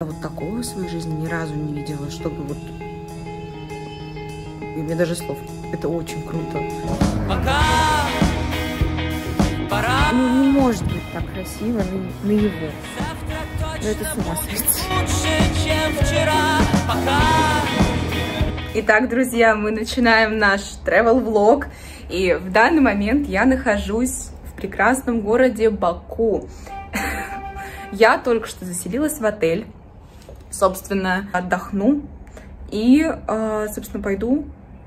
Вот такого в своей жизни ни разу не видела, чтобы вот... И мне даже слов. Это очень круто. Пока пора Ну, не может быть так красиво на, на его. Ну, это с ума сойти. лучше, чем вчера. Пока Итак, друзья, мы начинаем наш travel влог и в данный момент я нахожусь в прекрасном городе Баку. Я только что заселилась в отель, собственно, отдохну и, э, собственно, пойду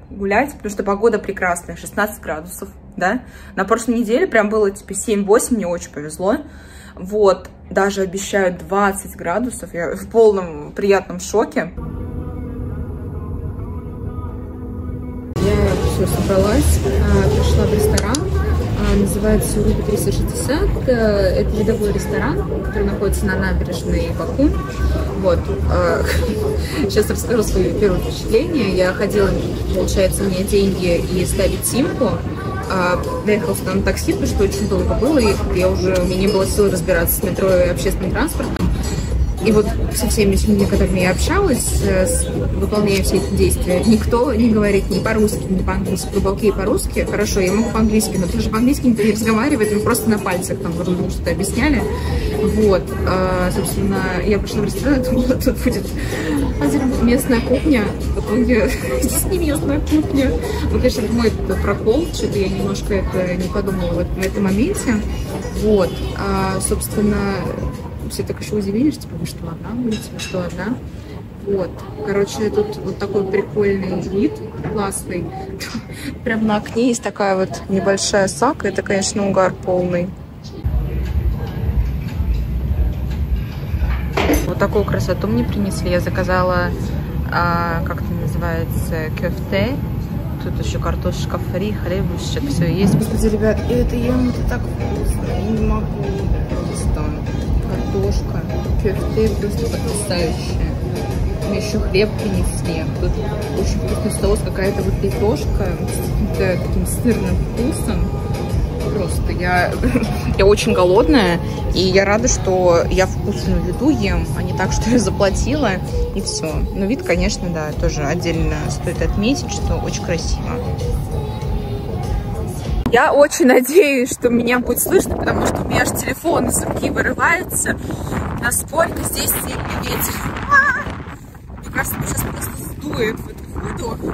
гулять, потому что погода прекрасная, 16 градусов, да. На прошлой неделе прям было типа 7-8, мне очень повезло. Вот, даже обещают 20 градусов, я в полном приятном шоке. Я все собралась, а, пришла в ресторан, называется Уруби 360. Э, Это видовой ресторан, который находится на набережной Баку. Вот. а, Сейчас расскажу свои первые впечатления. Я ходила, получается, мне деньги и ставить симку. А, Доехала сюда на такси, потому что очень долго было, и я уже, у меня не было сил разбираться с метро и общественным транспортом. И вот со всеми людьми, с которыми я общалась, э, выполняя все эти действия, никто не говорит ни по-русски, ни по-английски. Глубокие по-русски, хорошо, я могу по-английски, но тоже по-английски никто не разговаривает, мы просто на пальцах там друг другу что-то объясняли. Вот, а, собственно, я пришла в ресторан, думала, тут будет местная кухня, здесь не местная кухня. Ну, конечно, мой прокол, что-то я немножко это не подумала в этом, в этом моменте. Вот, а, собственно, все так еще удивились, типа, вы что, одна будете, вы что, одна? Вот, короче, тут вот такой прикольный вид, классный. Прям на окне есть такая вот небольшая сака, это, конечно, угар полный. Вот такую красоту мне принесли. Я заказала, а, как это называется, кефте. Тут еще картошка фри, хлебушек, все есть. Господи, ребят, это ем, это так вкусно. Я не могу просто. Картошка, кефте просто потрясающая. Мне еще хлеб принесли. Тут очень вкусный соус, какая-то вот лепешка с каким-то таким сырным вкусом. Просто я, я очень голодная, и я рада, что я вкусную еду ем, а не так, что я заплатила, и все. Но вид, конечно, да, тоже отдельно стоит отметить, что очень красиво. Я очень надеюсь, что меня будет слышно, потому что у меня аж телефон из руки вырывается, насколько здесь сильный ветер. А! Мне кажется, меня сейчас просто сдует в эту воду.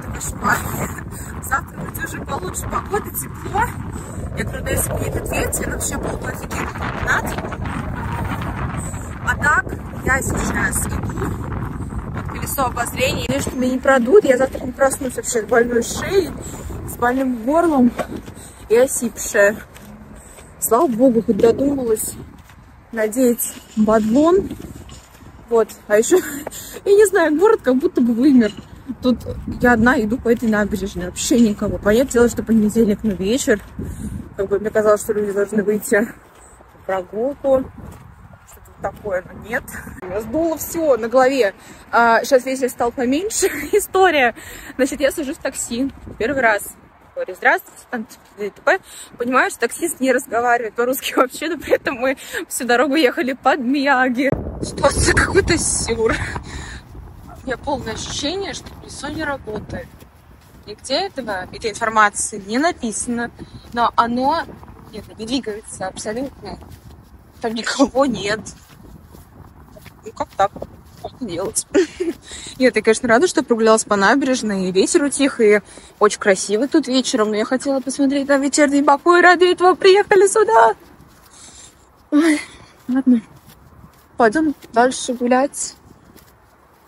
Это кошмар. Завтра будет уже получше погода, тепло. Я когда если бы этот ветер, вообще был бы комбинат. А так, я сейчас иду колесо обозрения. Надеюсь, что меня не продут. Я завтра не проснусь вообще с больной шеей, с больным горлом и осипшая. Слава богу, хоть додумалась надеть бадлон. Вот, а еще, я не знаю, город как будто бы вымер. Тут я одна иду по этой набережной, вообще никого. Понятное дело, что понедельник на вечер. Как бы мне казалось, что люди должны выйти прогулку. Такое, но нет. Сдуло все на голове. А, сейчас ветер стал поменьше. История. Значит, я сажусь в такси. Первый раз. Говорю, здравствуйте, там т.п. Понимаю, что таксист не разговаривает по-русски вообще, но при этом мы всю дорогу ехали под Мияги. За какой-то сюр. У меня полное ощущение, что колесо не работает. Нигде этого, этой информации не написано, но оно нет, не двигается абсолютно. Там никого нет. Ну как так? Как делать? Нет, я, конечно, рада, что прогулялась по набережной, и ветер утих, и очень красиво тут вечером, но я хотела посмотреть на вечерний Баку, и ради этого приехали сюда. Ой, ладно, пойдем дальше гулять.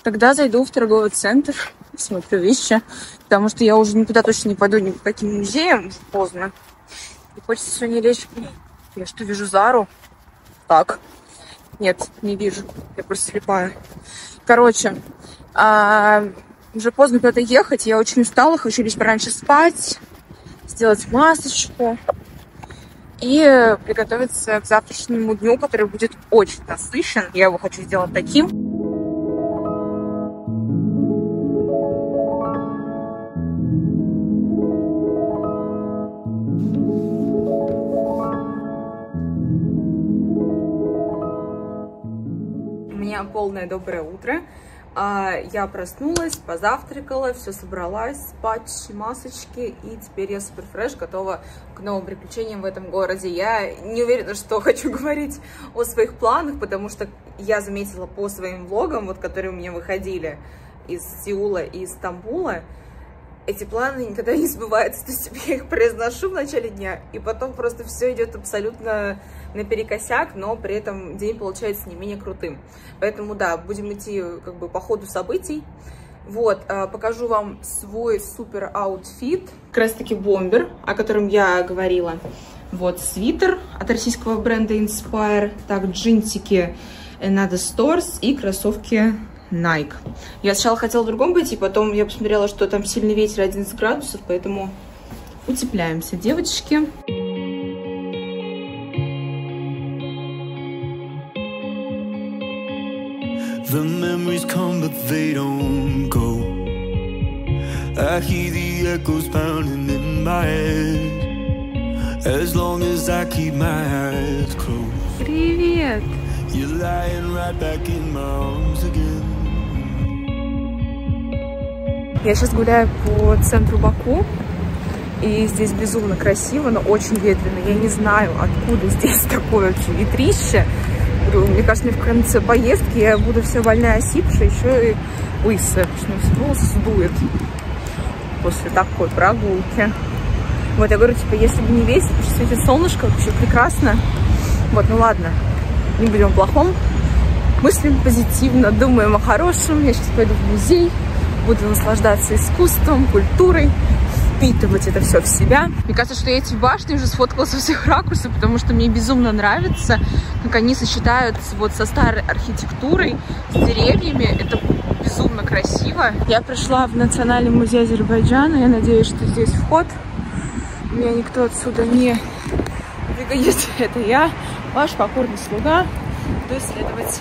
Тогда зайду в торговый центр, смотрю вещи, потому что я уже никуда точно не пойду ни по каким музеям поздно. И хочется сегодня лечь. Я что, вижу Зару? Так. Нет, не вижу. Я просто слепая. Короче, а, уже поздно куда-то ехать. Я очень устала, хочу лишь пораньше спать, сделать масочку и приготовиться к завтрашнему дню, который будет очень насыщен. Я его хочу сделать таким. Меня полное доброе утро. А, Я проснулась, позавтракала, все собралась, спать, масочки, и теперь я супер фреш, готова к новым приключениям в этом городе. Я не уверена, что хочу говорить о своих планах, потому что я заметила по своим влогам, вот, которые у меня выходили из Сеула и из Стамбула, эти планы никогда не сбываются. То есть я их произношу в начале дня, и потом просто все идет абсолютно наперекосяк, но при этом день получается не менее крутым. Поэтому, да, будем идти как бы по ходу событий. Вот, э, покажу вам свой супер outfit. Как раз таки бомбер, о котором я говорила. Вот свитер от российского бренда Inspire. Так, джинсики Another Stores и кроссовки Nike. Я сначала хотела в другом пойти, потом я посмотрела, что там сильный ветер 11 градусов, поэтому утепляемся, девочки. The memories come, but they don't go. I hear the echoes pounding in my head. As long as I keep my eyes closed, Привет! you're lying right back in my arms Я сейчас гуляю по центру Баку, и здесь безумно красиво, но очень ветрено. Я не знаю, откуда здесь такое вообще ветрище. Мне кажется, мне в конце поездки я буду все больная, осипшая, еще и лысая, потому что волосы сдует после такой прогулки. Вот, я говорю, типа, если бы не что светит солнышко, вообще прекрасно. Вот, ну ладно, не будем плохом. Мыслим позитивно, думаем о хорошем. Я сейчас пойду в музей, буду наслаждаться искусством, культурой, впитывать это все в себя. Мне кажется, что я эти башни уже сфоткала со всех ракурсов, потому что мне безумно нравится, как они сочетаются вот со старой архитектурой, с деревьями. Это безумно красиво. Я пришла в Национальный музей Азербайджана. Я надеюсь, что здесь вход. Меня никто отсюда не выгонит. Это я, ваш покорный слуга. Буду исследовать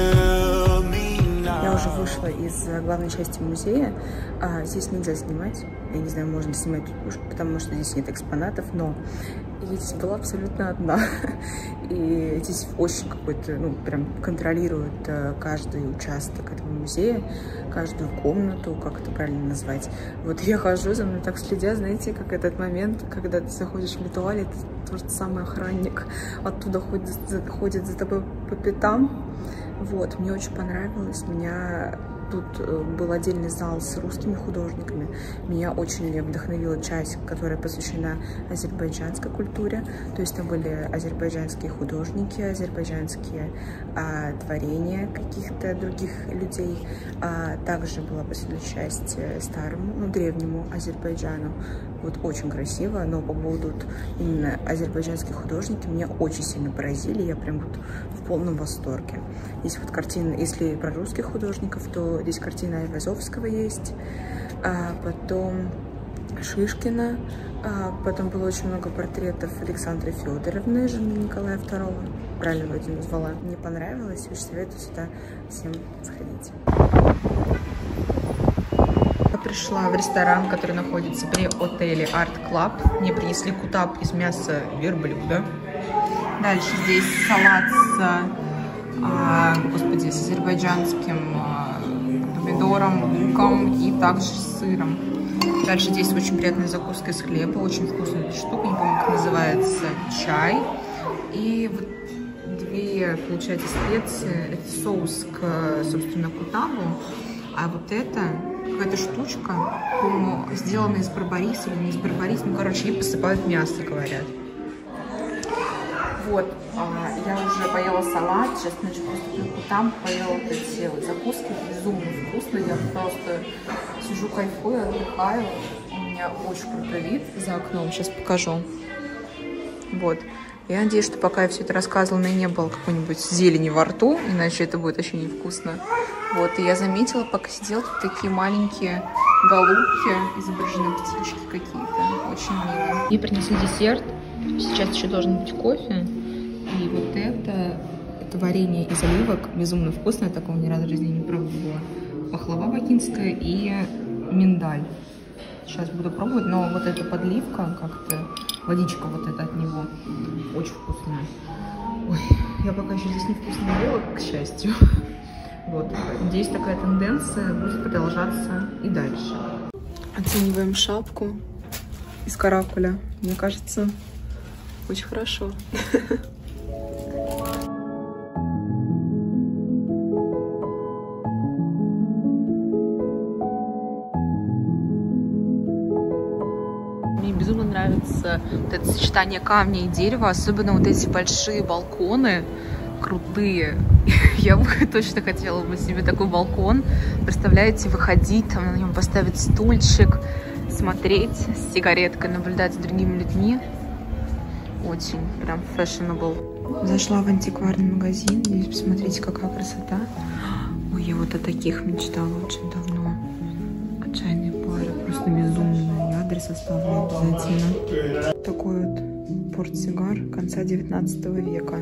вышла из э, главной части музея. А, здесь нельзя снимать. Я не знаю, можно снимать потому что здесь нет экспонатов, но я здесь была абсолютно одна. И здесь очень какой-то, ну, прям контролируют э, каждый участок этого музея, каждую комнату, как это правильно назвать. Вот я хожу, за мной так следя, знаете, как этот момент, когда ты заходишь в туалет, тот же самый охранник оттуда ходит, ходит за тобой по пятам. Вот, мне очень понравилось. Меня тут э, был отдельный зал с русскими художниками. Меня очень вдохновила часть, которая посвящена азербайджанской культуре. То есть там были азербайджанские художники, азербайджанские а, творения каких-то других людей. А, также была посвящена часть э, старому, ну, древнему Азербайджану. Вот очень красиво, но по поводу именно азербайджанских художники меня очень сильно поразили. Я прям вот в полном восторге. Здесь вот картины, если про русских художников, то здесь картина Айвазовского есть, а потом Шишкина, а потом было очень много портретов Александры Федоровны, жены Николая II. Правильно вроде назвала. Мне понравилось, очень советую сюда всем сходить. Пришла в ресторан, который находится при отеле Art Club. Мне принесли кутап из мяса верблюда. Дальше здесь салат с, а, господи, с азербайджанским а, помидором, луком и также с сыром. Дальше здесь очень приятная закуска из хлеба, очень вкусная эта штука, не помню, как называется, чай. И вот две, получается, специи. Это соус к, собственно, кутабу. А вот это какая-то штучка, по-моему, сделана из барбариса или не из барбариса. Ну, короче, ей посыпают мясо, говорят. Вот, а, я уже поела салат, сейчас, значит, просто там поела вот эти вот закуски, безумно вкусные, я просто сижу, кайфую, отдыхаю, у меня очень крутой вид за окном, сейчас покажу. Вот, я надеюсь, что пока я все это рассказывала, у меня не было какой-нибудь зелени во рту, иначе это будет очень невкусно. Вот, и я заметила, пока сидела, тут такие маленькие голубки, изображены птички какие-то. Очень мило. И принесли десерт. Сейчас еще должен быть кофе. И вот это, это варенье из оливок. Безумно вкусное, такого ни разу в жизни не пробовала. Пахлава бакинская и миндаль. Сейчас буду пробовать, но вот эта подливка, как-то водичка вот эта от него, очень вкусная. Ой, я пока еще здесь невкусно ела, к счастью. Вот, надеюсь, такая тенденция будет продолжаться и дальше. Оцениваем шапку из каракуля. Мне кажется, очень хорошо. Мне безумно нравится вот это сочетание камня и дерева, особенно вот эти большие балконы крутые. Я бы точно хотела бы себе такой балкон. Представляете, выходить, там на нем поставить стульчик, смотреть с сигареткой, наблюдать за другими людьми. Очень прям fashionable. Зашла в антикварный магазин. Здесь посмотрите, какая красота. Ой, я вот о таких мечтала очень давно. Отчаянные пары, просто безумные. Адрес оставлю обязательно. Такой вот портсигар конца 19 века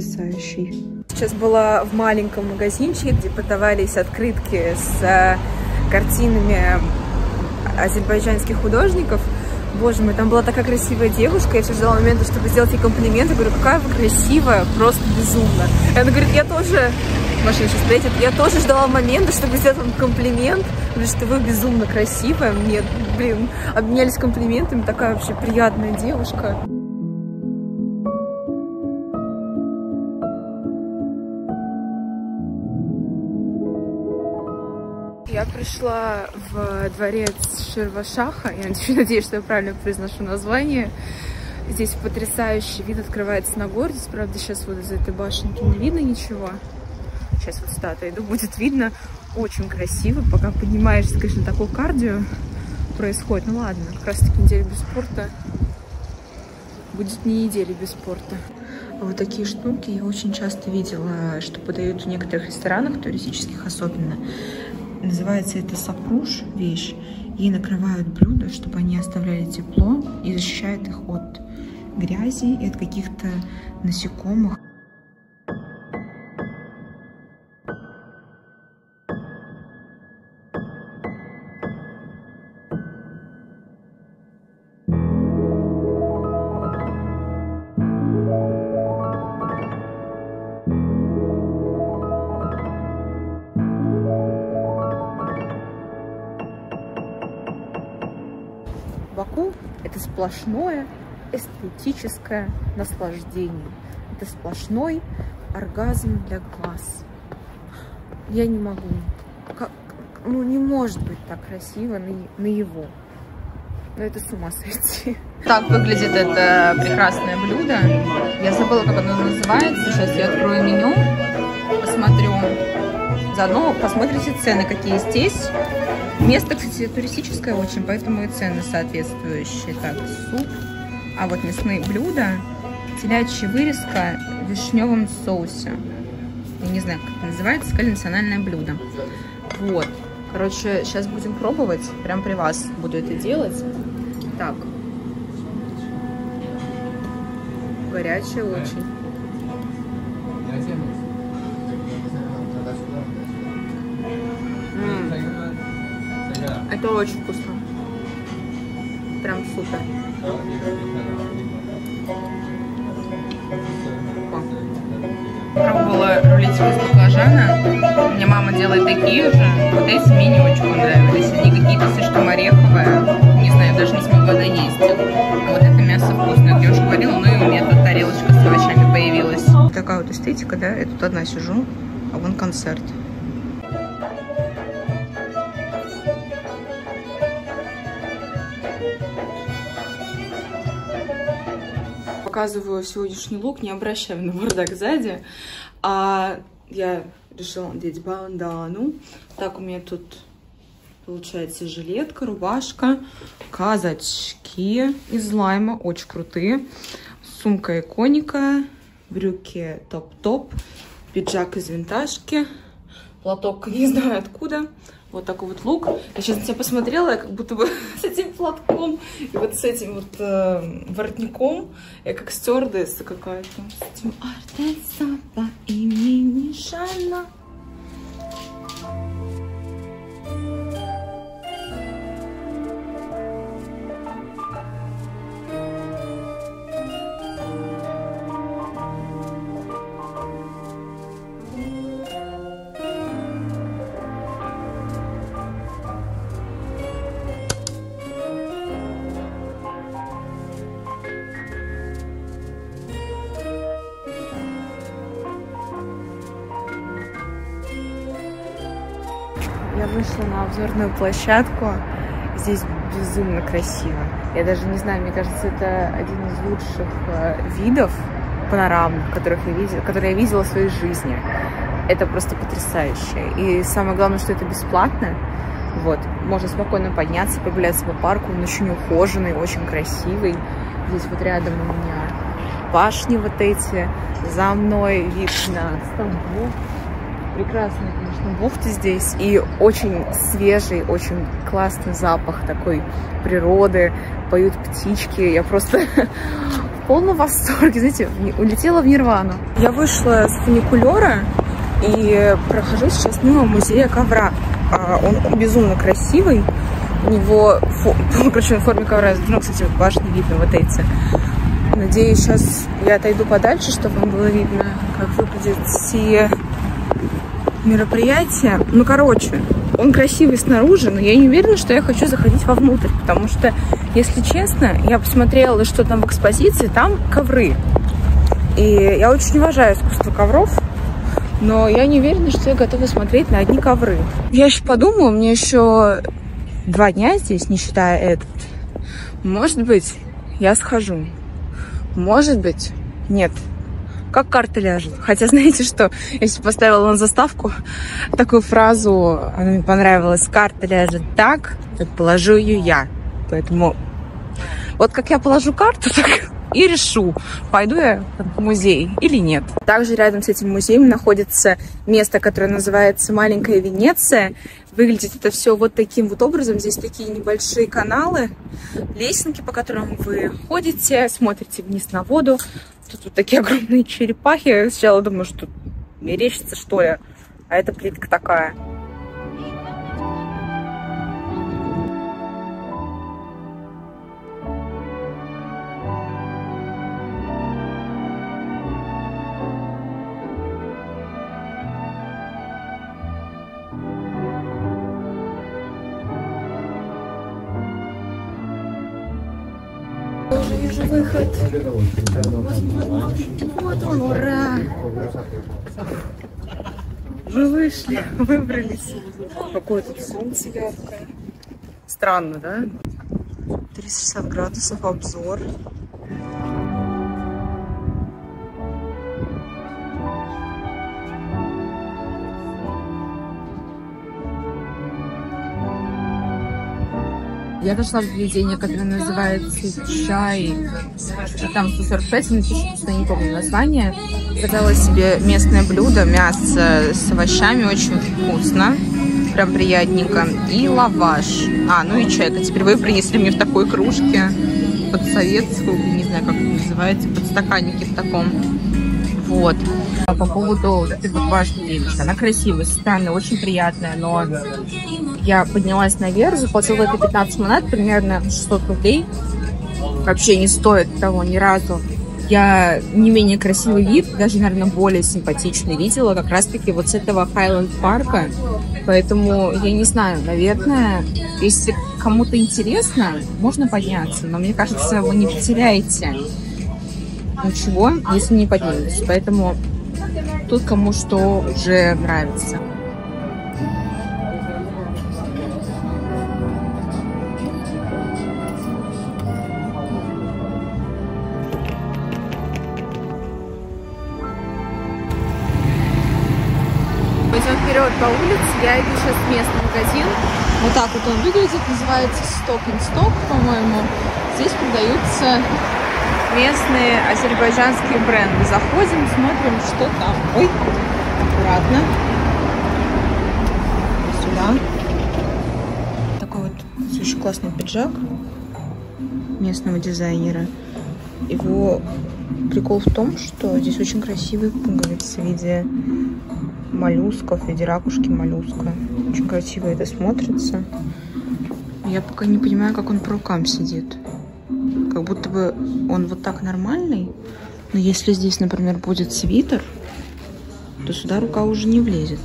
потрясающий. Сейчас была в маленьком магазинчике, где продавались открытки с э, картинами азербайджанских художников. Боже мой, там была такая красивая девушка, я все ждала момента, чтобы сделать ей комплимент. Я говорю, какая вы красивая, просто безумно. И она говорит, я тоже, машина сейчас приедет, я тоже ждала момента, чтобы сделать вам комплимент, потому что вы безумно красивая. Мне, блин, обменялись комплиментами, такая вообще приятная девушка. Пришла в дворец Шервашаха. Я очень надеюсь, что я правильно произношу название. Здесь потрясающий вид открывается на город. Здесь, правда, сейчас вот из этой башенки не видно ничего. Сейчас вот статуя иду, будет видно. Очень красиво. Пока поднимаешься, конечно, такое кардио происходит. Ну ладно, как раз таки неделя без спорта. Будет не неделя без спорта. Вот такие штуки я очень часто видела, что подают в некоторых ресторанах, туристических особенно. Называется это сапруш вещь. И накрывают блюда, чтобы они оставляли тепло и защищают их от грязи и от каких-то насекомых. Сплошное эстетическое наслаждение. Это сплошной оргазм для глаз. Я не могу. Как, ну, не может быть так красиво на, на его. Но это с ума сойти. Так выглядит это прекрасное блюдо. Я забыла, как оно называется. Сейчас я открою меню, посмотрю. Заодно посмотрите цены, какие здесь. Место, кстати, туристическое очень, поэтому и цены соответствующие. Так, суп. А вот мясные блюда. Телячья вырезка в вишневом соусе. Я не знаю, как это называется. Сказали национальное блюдо. Вот. Короче, сейчас будем пробовать. Прям при вас буду это делать. Так. Горячее очень. Это очень вкусно. Прям супер. Пробовала рулетик из баклажана. Мне мама делает такие же. Вот эти мне не очень понравились. Они какие-то слишком ореховые. Не знаю, даже не смогла доесть. А вот это мясо вкусное, как я уже говорила. Ну и у меня тут тарелочка с овощами появилась. Такая вот эстетика, да? Я тут одна сижу, а вон концерт. Показываю сегодняшний лук, не обращаю на бардак сзади. А я решила надеть бандану. Так, у меня тут получается жилетка, рубашка, казачки из лайма, очень крутые. Сумка иконика, брюки топ-топ. пиджак из винтажки, платок не знаю откуда, вот такой вот лук. Я сейчас на тебя посмотрела, я как будто бы с этим платком и вот с этим вот э, воротником, я как стюардесса какая-то. С этим артеса по имени Жанна. Обзорную площадку. Здесь безумно красиво. Я даже не знаю, мне кажется, это один из лучших э, видов панорамных, которых я видела, которые я видела в своей жизни. Это просто потрясающе. И самое главное, что это бесплатно. Вот, можно спокойно подняться, прогуляться по парку. Он очень ухоженный, очень красивый. Здесь вот рядом у меня башни вот эти. За мной вид на Стамбул прекрасная, конечно, бухта здесь. И очень свежий, очень классный запах такой природы. Поют птички. Я просто в полном восторге. Знаете, улетела в Нирвану. Я вышла с фуникулера и прохожу сейчас мимо музея ковра. А, Он безумно красивый. У него, фо... короче, в форме ковра. Ну, кстати, вот башни видно вот эти. Надеюсь, сейчас я отойду подальше, чтобы вам было видно, как выглядят все мероприятие. Ну, короче, он красивый снаружи, но я не уверена, что я хочу заходить вовнутрь, потому что, если честно, я посмотрела, что там в экспозиции, там ковры. И я очень уважаю искусство ковров, но я не уверена, что я готова смотреть на одни ковры. Я еще подумала, мне еще два дня здесь, не считая этот. Может быть, я схожу. Может быть, нет как карта ляжет. Хотя, знаете что, если поставила на заставку такую фразу, она мне понравилась, карта ляжет так, как положу ее я. Поэтому вот как я положу карту, так и решу, пойду я в музей или нет. Также рядом с этим музеем находится место, которое называется Маленькая Венеция. Выглядит это все вот таким вот образом. Здесь такие небольшие каналы, лесенки, по которым вы ходите, смотрите вниз на воду. Тут вот такие огромные черепахи. Я сначала думаю, что мерещится, что ли. А это плитка такая. Уже вижу выход. Вот он, ура! Мы вышли, выбрались. Какое тут солнце яркое. Странно, да? 360 градусов обзор. Я дошла в заведение, которое называется Чай. Там 145, напишу, что не помню название. Заказала себе местное блюдо, мясо с овощами, очень вкусно. Прям приятненько. И лаваш. А, ну и чай. Это теперь вы принесли мне в такой кружке. Под советскую, не знаю, как это называется, под стаканнике в таком. Вот. По поводу этой вот башни, она красивая, странная, очень приятная, но я поднялась наверх, заплатила это 15 монет, примерно 600 рублей. Вообще не стоит того ни разу. Я не менее красивый вид, даже, наверное, более симпатичный видела как раз-таки вот с этого Хайленд парка. Поэтому, я не знаю, наверное, если кому-то интересно, можно подняться. Но мне кажется, вы не потеряете ничего, если не подниметесь. Поэтому тут кому что уже нравится. Пойдем вперед по улице. Я иду сейчас в местный магазин. Вот так вот он выглядит. Называется Stock in Stock, по-моему. Здесь продаются местные азербайджанские бренды. Заходим, смотрим, что там. Ой, аккуратно. Сюда. Такой вот очень классный пиджак местного дизайнера. Его прикол в том, что здесь очень красивые пуговицы в виде моллюсков, в виде ракушки моллюска. Очень красиво это смотрится. Я пока не понимаю, как он по рукам сидит. Как будто бы он вот так нормальный, но если здесь, например, будет свитер, то сюда рука уже не влезет.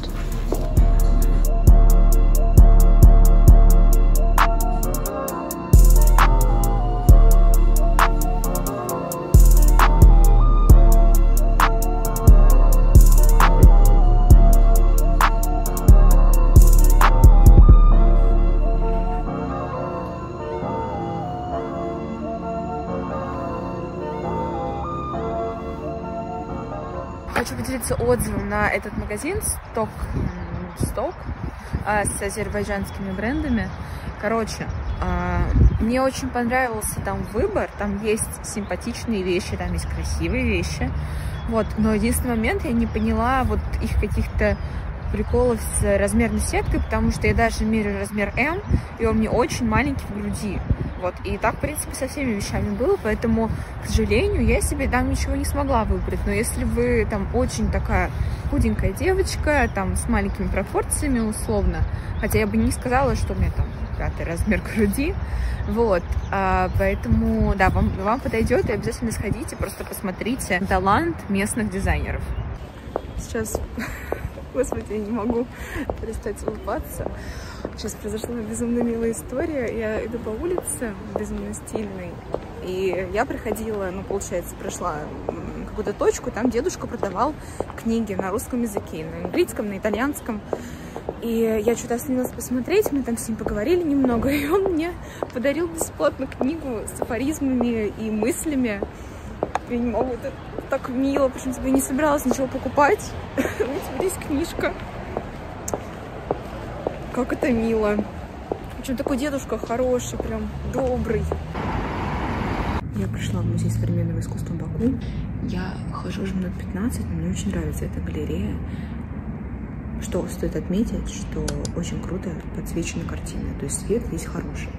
Отзывом на этот магазин Сток, Сток а, с азербайджанскими брендами. Короче, а, мне очень понравился там выбор. Там есть симпатичные вещи, там есть красивые вещи. Вот, но единственный момент я не поняла вот их каких-то приколов с размерной сеткой, потому что я даже меряю размер М, и он мне очень маленький в груди. Вот. И так, в принципе, со всеми вещами было, поэтому, к сожалению, я себе там ничего не смогла выбрать. Но если вы там очень такая худенькая девочка, там с маленькими пропорциями условно, хотя я бы не сказала, что у меня там пятый размер груди, вот, а, поэтому, да, вам, вам подойдет, и обязательно сходите, просто посмотрите талант местных дизайнеров. Сейчас, господи, я не могу перестать улыбаться. Сейчас произошла безумно милая история. Я иду по улице, безумно стильной, и я приходила, ну, получается, прошла какую-то точку, там дедушка продавал книги на русском языке, на английском, на итальянском. И я что-то остановилась посмотреть, мы там с ним поговорили немного, и он мне подарил бесплатно книгу с афоризмами и мыслями. Могу, это так мило, причем я не собиралась ничего покупать. Вот здесь книжка. Как это мило. Причем такой дедушка хороший, прям добрый. Я пришла в музей современного искусства Баку. Я хожу уже минут 15, но мне очень нравится эта галерея. Что стоит отметить, что очень круто подсвечена картина, то есть свет здесь хороший.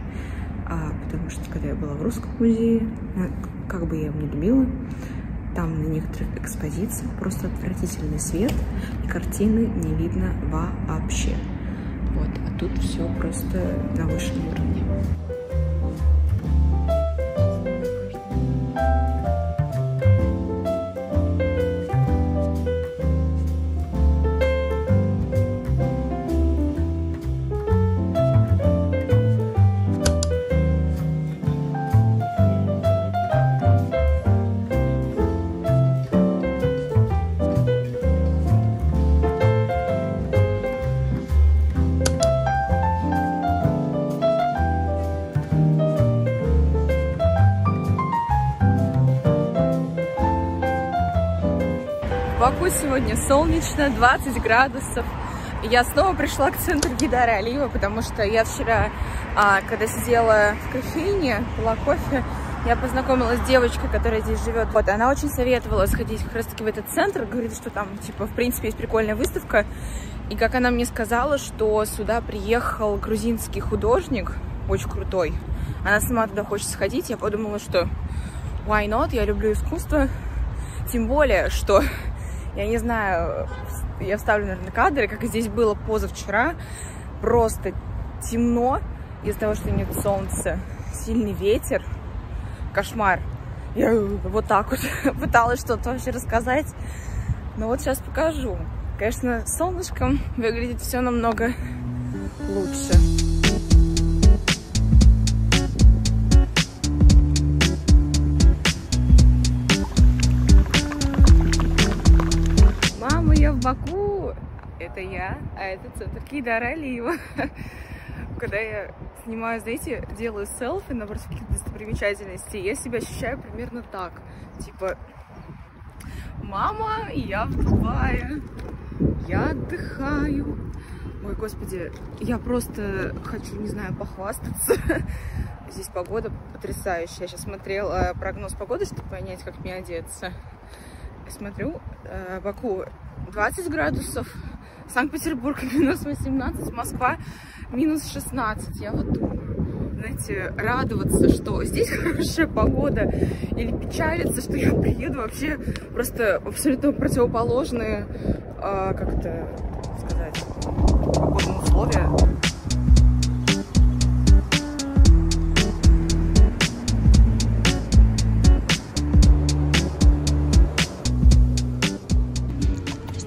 А, потому что когда я была в русском музее, ну, как бы я его не любила, там на некоторых экспозициях просто отвратительный свет, и картины не видно вообще. Вот, а тут все просто на высшем уровне. Баку сегодня солнечно, 20 градусов. Я снова пришла к центру Гидара Алиева, потому что я вчера, а, когда сидела в кофейне, пила кофе, я познакомилась с девочкой, которая здесь живет. Вот, она очень советовала сходить как раз-таки в этот центр. Говорит, что там, типа, в принципе, есть прикольная выставка. И как она мне сказала, что сюда приехал грузинский художник, очень крутой. Она сама туда хочет сходить. Я подумала, что why not? Я люблю искусство. Тем более, что я не знаю, я вставлю, наверное, кадры, как здесь было позавчера. Просто темно из-за того, что нет солнца. Сильный ветер. Кошмар. Я вот так вот пыталась что-то вообще рассказать. Но вот сейчас покажу. Конечно, солнышком выглядит все намного лучше. Баку. Это я, а это центр Кидара Алиева. Когда я снимаю, знаете, делаю селфи напротив каких-то достопримечательностей, я себя ощущаю примерно так. Типа, мама, я в Дубае, я отдыхаю. Ой, господи, я просто хочу, не знаю, похвастаться. Здесь погода потрясающая. Я сейчас смотрела прогноз погоды, чтобы понять, как мне одеться. Смотрю, э, Баку 20 градусов, Санкт-Петербург минус 18, Москва минус 16. Я вот думаю, знаете, радоваться, что здесь хорошая погода, или печалиться, что я приеду вообще просто абсолютно противоположные, а, как это сказать, погодные условия.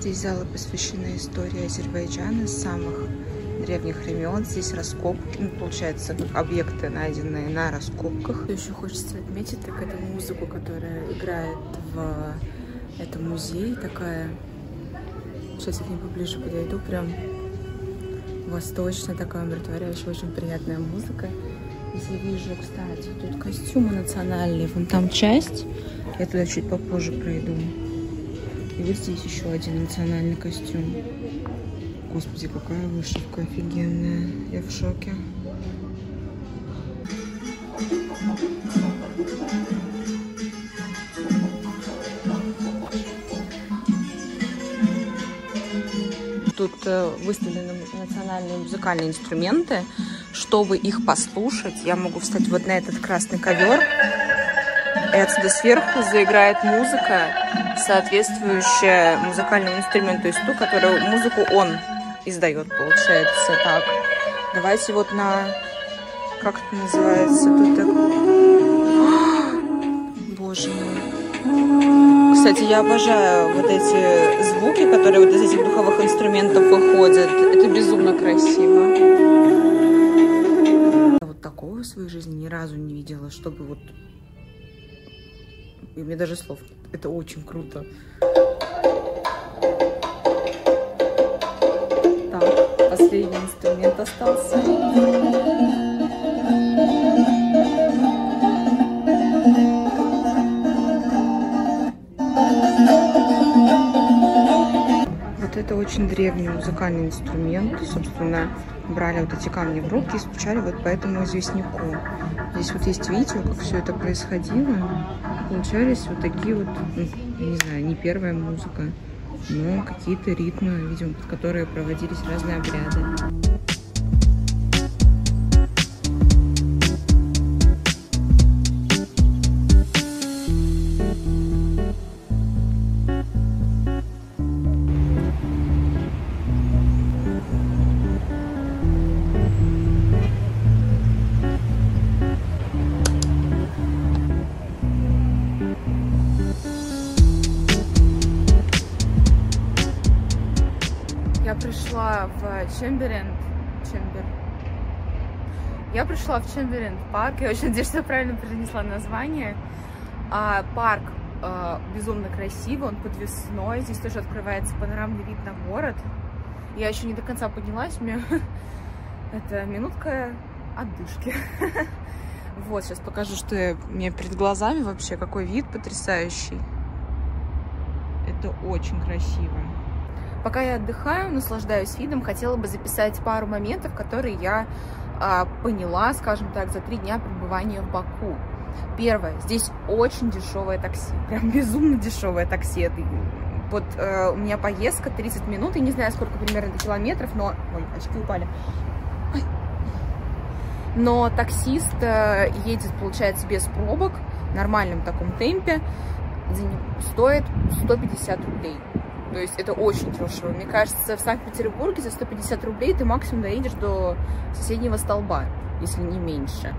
Здесь залы посвящены истории Азербайджана с самых древних времен. Здесь раскопки, ну, получается, объекты, найденные на раскопках. Что еще хочется отметить, так это музыку, которая играет в этом музее. Такая, сейчас я к ней поближе подойду, прям восточная, такая умиротворяющая, очень приятная музыка. Здесь я вижу, кстати, тут костюмы национальные, вон там часть. Я туда чуть попозже пройду. И вот здесь еще один национальный костюм. Господи, какая вышивка офигенная. Я в шоке. Тут э, выставлены национальные музыкальные инструменты. Чтобы их послушать, я могу встать вот на этот красный ковер. И отсюда сверху заиграет музыка, соответствующая музыкальному инструменту из ту, которую музыку он издает, получается. Так, давайте вот на... Как это называется? Тут так... Боже мой. Кстати, я обожаю вот эти звуки, которые вот из этих духовых инструментов выходят. Это безумно красиво. Вот такого в своей жизни ни разу не видела, чтобы вот... И мне даже слов. Это очень круто. Так, последний инструмент остался. Вот это очень древний музыкальный инструмент. Собственно, брали вот эти камни в руки и стучали вот по этому известняку. Здесь вот есть видео, как все это происходило. Получались вот такие вот, ну, не знаю, не первая музыка, но какие-то ритмы, видимо, под которые проводились разные обряды. Чемберленд. Чембер. Я пришла в Чемберленд парк. Я очень надеюсь, что я правильно произнесла название. А, парк а, безумно красивый, он подвесной. Здесь тоже открывается панорамный вид на город. Я еще не до конца поднялась, меня это минутка отдышки. Вот, сейчас покажу, что у меня перед глазами вообще, какой вид потрясающий. Это очень красиво. Пока я отдыхаю, наслаждаюсь видом, хотела бы записать пару моментов, которые я а, поняла, скажем так, за три дня пребывания в Баку. Первое, здесь очень дешевое такси, прям безумно дешевое такси. Это, вот э, у меня поездка 30 минут, я не знаю, сколько примерно километров, но... Ой, очки упали. Но таксист э, едет, получается, без пробок, в нормальном таком темпе, стоит 150 рублей. То есть это очень дешево. Мне кажется, в Санкт-Петербурге за 150 рублей ты максимум доедешь до соседнего столба, если не меньше.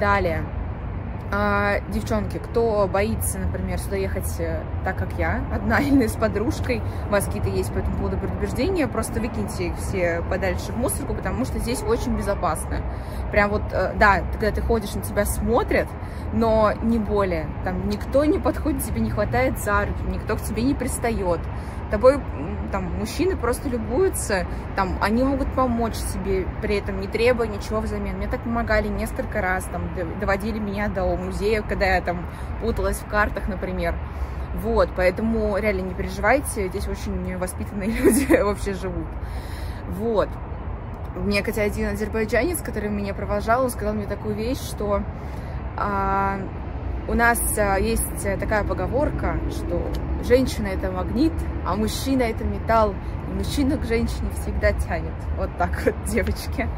Далее. А, девчонки, кто боится, например, сюда ехать э, так, как я, одна или с подружкой, у вас какие-то есть по этому поводу предубеждения, просто выкиньте их все подальше в мусорку, потому что здесь очень безопасно. Прям вот, э, да, когда ты ходишь, на тебя смотрят, но не более. Там никто не подходит, тебе не хватает за руки, никто к тебе не пристает. Тобой там мужчины просто любуются, там они могут помочь себе, при этом не требуя ничего взамен. Мне так помогали несколько раз, там доводили меня до музея, когда я там путалась в картах, например. Вот, поэтому реально не переживайте, здесь очень воспитанные люди вообще живут. Вот. Мне, кстати, один азербайджанец, который меня провожал, он сказал мне такую вещь, что а, У нас а, есть э, такая поговорка, что женщина это магнит, а мужчина это металл, и мужчина к женщине всегда тянет. Вот так вот, девочки,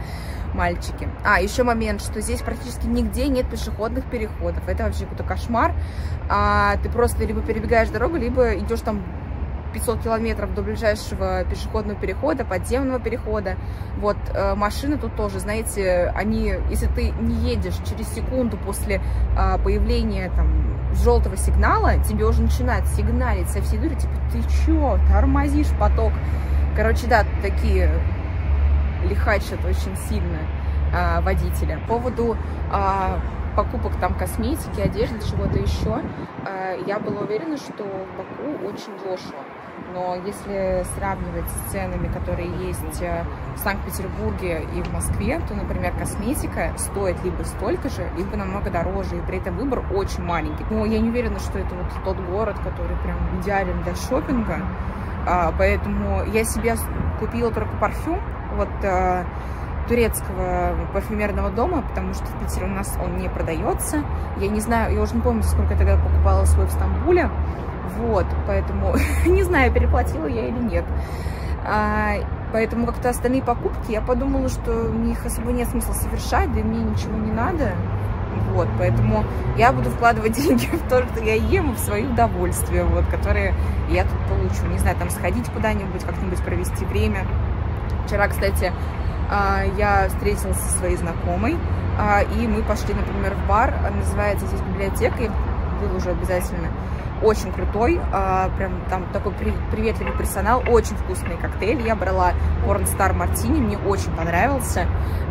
мальчики. А, еще момент, что здесь практически нигде нет пешеходных переходов. Это вообще какой-то кошмар. А, ты просто либо перебегаешь дорогу, либо идешь там 500 километров до ближайшего пешеходного перехода, подземного перехода. Вот, э, машины тут тоже, знаете, они, если ты не едешь через секунду после э, появления там желтого сигнала, тебе уже начинают сигналить со всей дури, типа, ты чё, тормозишь поток. Короче, да, такие лихачат очень сильно э, водителя. По поводу э, покупок там косметики, одежды, чего-то еще, я была уверена, что в Баку очень дешево. Но если сравнивать с ценами, которые есть э, в Санкт-Петербурге и в Москве, то, например, косметика стоит либо столько же, либо намного дороже, и при этом выбор очень маленький. Но я не уверена, что это вот тот город, который прям идеален для шопинга, а, поэтому я себе купила только парфюм, вот а, турецкого парфюмерного дома, потому что в Питере у нас он не продается. Я не знаю, я уже не помню, сколько я тогда покупала свой в Стамбуле. Вот, поэтому не знаю, переплатила я или нет. А, поэтому как-то остальные покупки, я подумала, что их особо нет смысла совершать, да и мне ничего не надо. Вот, поэтому я буду вкладывать деньги в то, что я ем, в свои удовольствия, вот, которые я тут получу. Не знаю, там сходить куда-нибудь, как-нибудь провести время. Вчера, кстати, а, я встретилась со своей знакомой, а, и мы пошли, например, в бар, называется здесь библиотека, я выложу обязательно очень крутой, а, прям там такой при, приветливый персонал, очень вкусный коктейль. Я брала Corn Star Martini, мне очень понравился.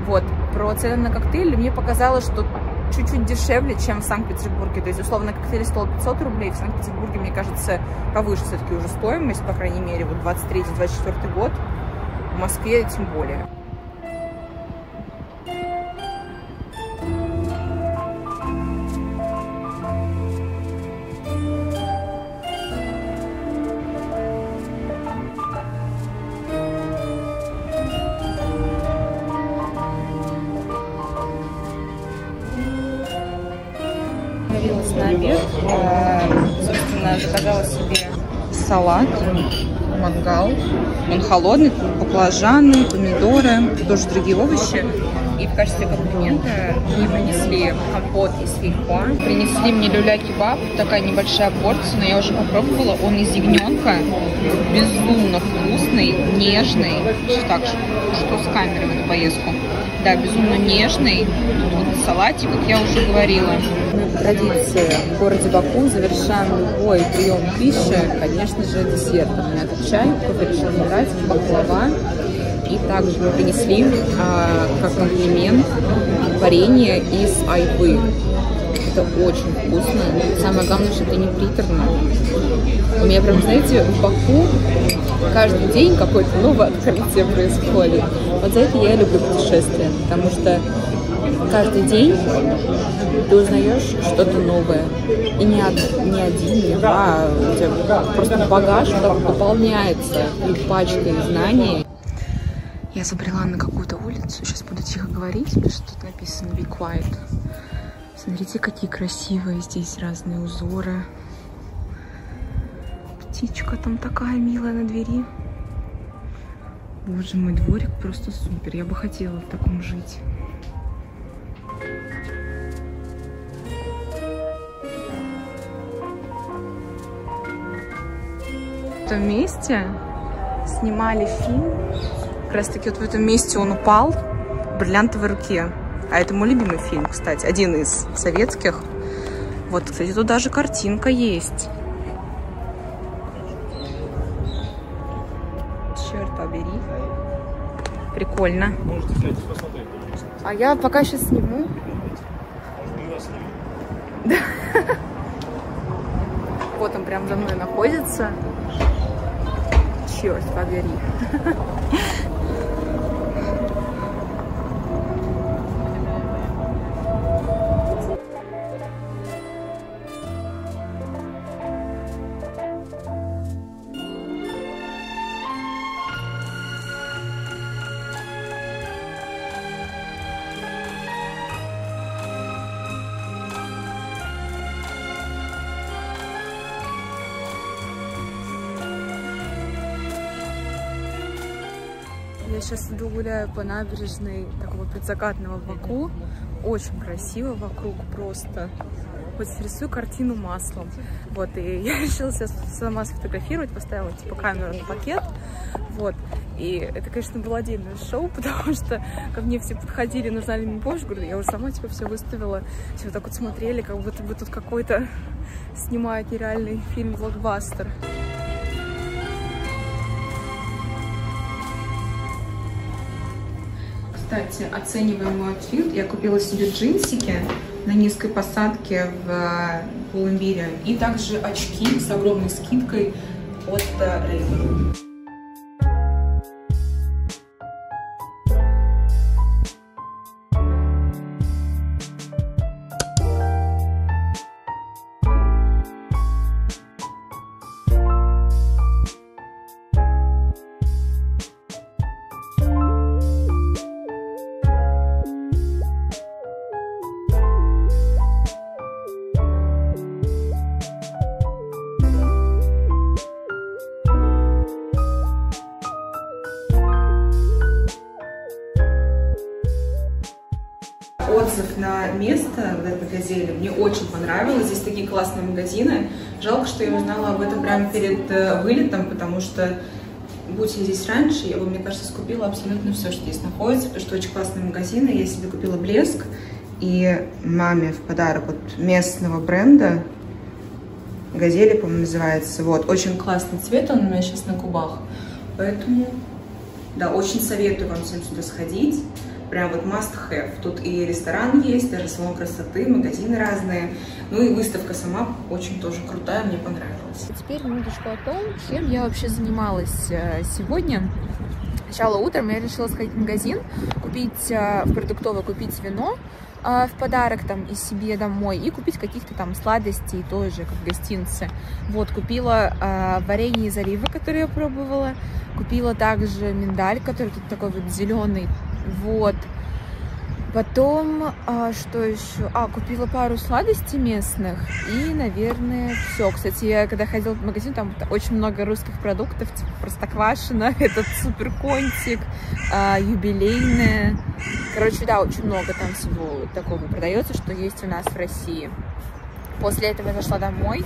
Вот, про цены на коктейли мне показалось, что чуть-чуть дешевле, чем в Санкт-Петербурге. То есть, условно, коктейль стоил 500 рублей, в Санкт-Петербурге, мне кажется, повыше все-таки уже стоимость, по крайней мере, вот 23-24 год. В Москве тем более. Салат, мангал. Он холодный, баклажаны, помидоры, тоже другие овощи. И в качестве комплимента мне принесли компот из фейхуа. Принесли мне люля-кебаб, такая небольшая порция, но я уже попробовала. Он из ягненка, безумно вкусный, нежный. Так, что с камерой в эту поездку? Да, безумно нежный. Тут вот салатик, как я уже говорила. Традиции в городе Баку завершаем любой прием пищи, конечно же, десертом. У меня это чай, кофе решил не брать, баклава. И также мы принесли, а, как комплимент, варенье из айвы. Это очень вкусно. Самое главное, что это не приторно. У меня прям, знаете, в Баку каждый день какое-то новое открытие происходит. Вот за это я и люблю путешествия, потому что каждый день ты узнаешь что-то новое. И не, од- не один, не два, а у тебя просто багаж пополняется пачкой знаний. Я забрела на какую-то улицу, сейчас буду тихо говорить, потому что тут написано Be Quiet. Смотрите, какие красивые здесь разные узоры. Птичка там такая милая на двери. Боже мой, дворик просто супер. Я бы хотела в таком жить. В этом месте снимали фильм. Как раз таки вот в этом месте он упал в бриллиантовой руке. А это мой любимый фильм, кстати, один из советских. Вот, кстати, тут даже картинка есть. Черт побери. Прикольно. А я пока сейчас сниму. Да. Вот он прям за мной находится. Черт побери. Сейчас иду гуляю по набережной такого предзакатного Баку. Очень красиво вокруг просто. Вот рисую картину маслом. Вот, и я решила сейчас сама сфотографировать, поставила типа камеру на пакет. Вот. И это, конечно, было отдельное шоу, потому что ко мне все подходили, нужна ли мне помощь. Говорю, я уже сама типа все выставила. Все вот так вот смотрели, как будто бы тут какой-то снимает нереальный фильм-блокбастер. Кстати, оцениваем мой outfit. Я купила себе джинсики на низкой посадке в Pull&Bear е и также очки с огромной скидкой от Ray-Ban. Такие классные магазины. Жалко, что я узнала об этом прямо перед э, вылетом, потому что будь я здесь раньше, я бы, мне кажется, скупила абсолютно все, что здесь находится, потому что очень классные магазины. Я себе купила блеск и маме в подарок от местного бренда. Газели, по-моему, называется. Вот, очень классный цвет, он у меня сейчас на кубах. Поэтому, да, очень советую вам всем сюда сходить прям вот must have. Тут и ресторан есть, даже салон красоты, магазины разные. Ну и выставка сама очень тоже крутая, мне понравилась. Теперь минуточку о том, чем я вообще занималась э, сегодня. Сначала утром я решила сходить в магазин, купить э, в продуктовый, купить вино э, в подарок там и себе домой, и купить каких-то там сладостей тоже, как гостинцы. Вот, купила э, варенье из оливы, которое я пробовала, купила также миндаль, который тут такой вот зеленый, вот. Потом, а, что еще? А, купила пару сладостей местных и, наверное, все. Кстати, я когда ходила в магазин, там очень много русских продуктов, типа простоквашино, этот суперконтик, а, юбилейное. Короче, да, очень много там всего такого продается, что есть у нас в России. После этого я зашла домой.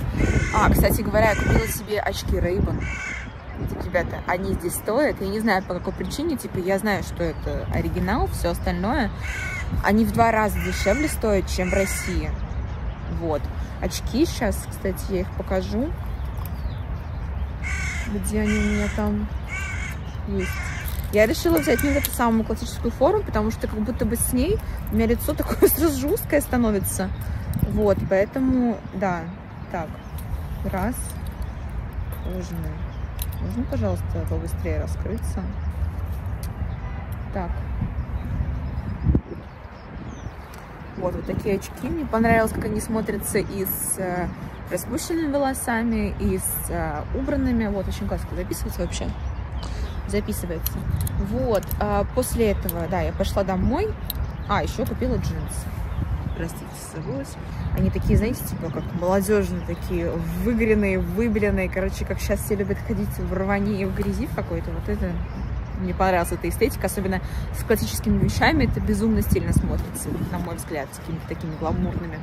А, кстати говоря, я купила себе очки Ray-Ban ребята, они здесь стоят. Я не знаю, по какой причине. Типа, я знаю, что это оригинал, все остальное. Они в два раза дешевле стоят, чем в России. Вот. Очки сейчас, кстати, я их покажу. Где они у меня там есть. Я решила взять не вот эту самую классическую форму, потому что как будто бы с ней у меня лицо такое сразу жесткое становится. Вот, поэтому, да, так, раз, кожаные. Можно, пожалуйста, побыстрее раскрыться? Так. Вот, вот такие очки. Мне понравилось, как они смотрятся и с э, распущенными волосами, и с э, убранными. Вот, очень классно. Записывается вообще? Записывается. Вот, а после этого, да, я пошла домой. А, еще купила джинсы. Простите, забылась. Они такие, знаете, типа как молодежные, такие выгоренные, выбеленные. Короче, как сейчас все любят ходить в рвани и в грязи в какой-то. Вот это мне понравилась эта эстетика, особенно с классическими вещами. Это безумно стильно смотрится, на мой взгляд, с какими-то такими гламурными.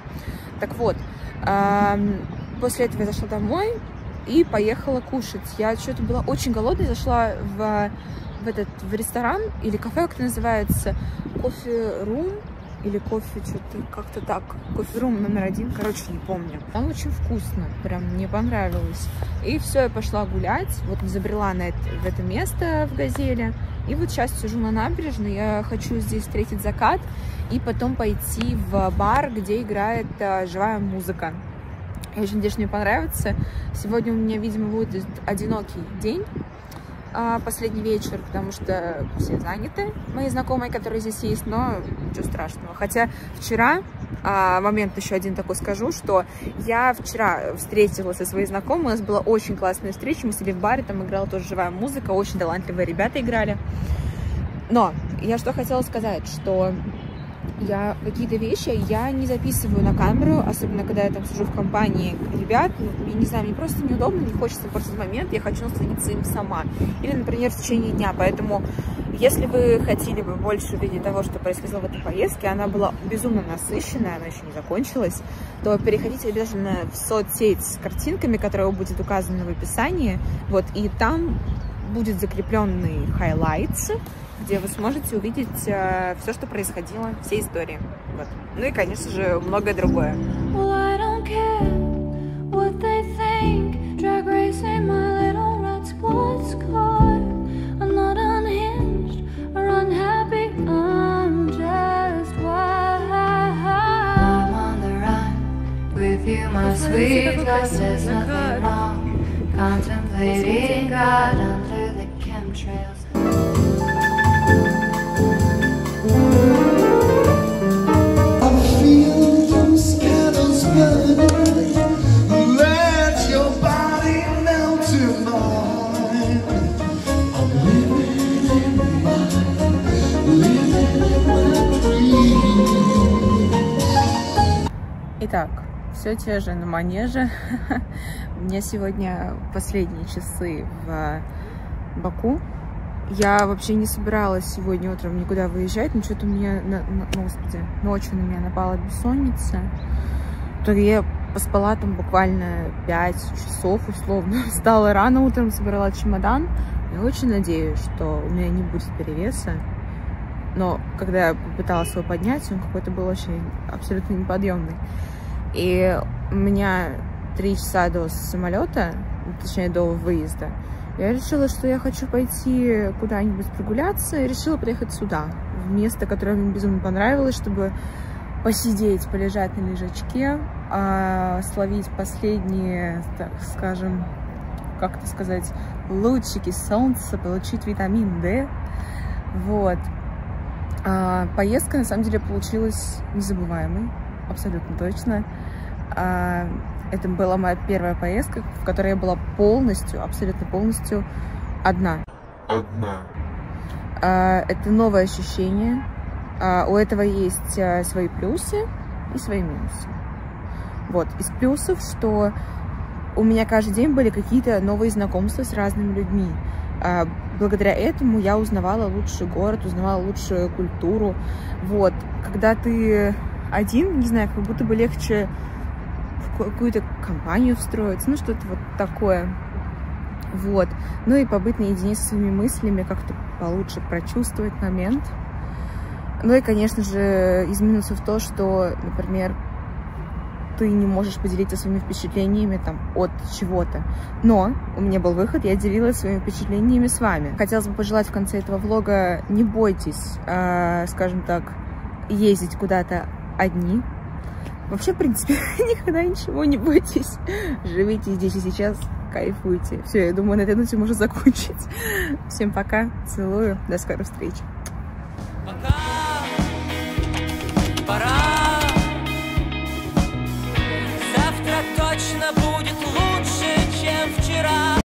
Так вот, после этого я зашла домой и поехала кушать. Я что-то была очень голодная, зашла в, в этот в ресторан или кафе, как это называется, кофе-рум или кофе, что-то как-то так. Кофе-рум номер один, короче, не помню. Там очень вкусно, прям мне понравилось. И все, я пошла гулять, вот забрела на это, в это место в Газели. И вот сейчас сижу на набережной, я хочу здесь встретить закат и потом пойти в бар, где играет а, живая музыка. Я очень надеюсь, мне понравится. Сегодня у меня, видимо, будет одинокий день, последний вечер, потому что все заняты, мои знакомые, которые здесь есть, но ничего страшного. Хотя вчера, а, момент еще один такой скажу, что я вчера встретилась со своей знакомой, у нас была очень классная встреча, мы сидели в баре, там играла тоже живая музыка, очень талантливые ребята играли. Но я что хотела сказать, что я какие-то вещи я не записываю на камеру, особенно когда я там сижу в компании ребят, я не знаю, мне просто неудобно, не хочется портить момент, я хочу насладиться им сама. Или, например, в течение дня, поэтому Если вы хотели бы больше увидеть того, что происходило в этой поездке, она была безумно насыщенная, она еще не закончилась, то переходите обязательно в соцсеть с картинками, которая будет указана в описании. Вот, и там будет закрепленный highlights, где вы сможете увидеть э, все, что происходило, все истории. Вот. Ну и, конечно же, многое другое. My sweet. There's nothing wrong. Contemplating God under the chemtrails. Итак, все те же на манеже. У меня сегодня последние часы в Баку. Я вообще не собиралась сегодня утром никуда выезжать, но что-то у меня, на, на- господи, ночью на меня напала бессонница. То я поспала там буквально 5 часов условно. Встала рано утром, собрала чемодан. Я очень надеюсь, что у меня не будет перевеса. Но когда я попыталась его поднять, он какой-то был очень абсолютно неподъемный. И у меня три часа до самолета, точнее до выезда, я решила, что я хочу пойти куда-нибудь прогуляться, и решила приехать сюда, в место, которое мне безумно понравилось, чтобы посидеть, полежать на лежачке, а, словить последние, так скажем, как это сказать, лучики солнца, получить витамин D. Вот. А, поездка, на самом деле, получилась незабываемой, абсолютно точно. А, это была моя первая поездка, в которой я была полностью, абсолютно полностью одна. А, это новое ощущение. А, у этого есть свои плюсы и свои минусы. Вот, из плюсов, что у меня каждый день были какие-то новые знакомства с разными людьми. Благодаря этому я узнавала лучший город, узнавала лучшую культуру. Вот, когда ты один, не знаю, как будто бы легче в ка- какую-то компанию встроиться, ну что-то вот такое. Вот. Ну и побыть наедине со своими мыслями, как-то получше прочувствовать момент. Ну и, конечно же, из минусов то, что, например, ты не можешь поделиться своими впечатлениями там от чего-то. Но у меня был выход, я делилась своими впечатлениями с вами. Хотелось бы пожелать в конце этого влога, не бойтесь, а, скажем так, ездить куда-то одни. Вообще, в принципе, никогда ничего не бойтесь. Живите здесь и сейчас, кайфуйте. Все, я думаю, на этой ноте можно закончить. Всем пока, целую, до скорых встреч. Пока. Пора